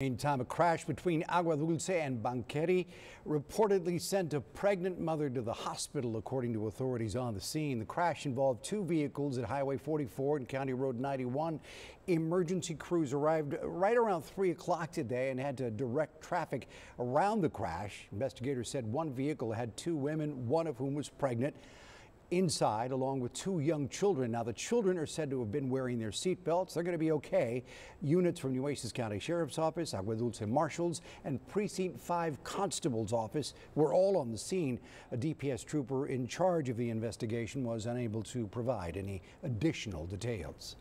Meantime, a crash between Agua Dulce and Banquete reportedly sent a pregnant mother to the hospital, according to authorities on the scene. The crash involved two vehicles at Highway 44 and County Road 91. Emergency crews arrived right around 3 o'clock today and had to direct traffic around the crash. Investigators said one vehicle had two women, one of whom was pregnant inside along with two young children. Now, the children are said to have been wearing their seatbelts. They're going to be okay. Units from Nueces County Sheriff's Office, Agua Dulce Marshals, and Precinct 5 Constable's Office were all on the scene. A DPS trooper in charge of the investigation was unable to provide any additional details.